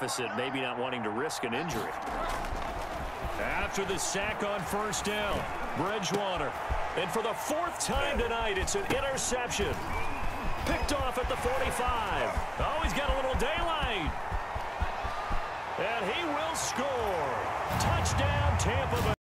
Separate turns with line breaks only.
deficit, maybe not wanting to risk an injury. After the sack on first down, Bridgewater. And for the fourth time tonight, it's an interception. Picked off at the 45. Oh, he's got a little daylight. And he will score.